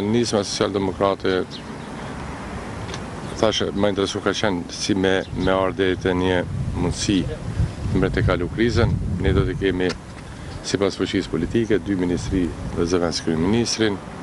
nisme social-demokratët, thashe, më interesu ka qenë si me, me ardejt e një mundësi mërë të kalu krizën, ne do të kemi si pas fëqis politike, dy ministri dhe zëvenës kërë ministrinë,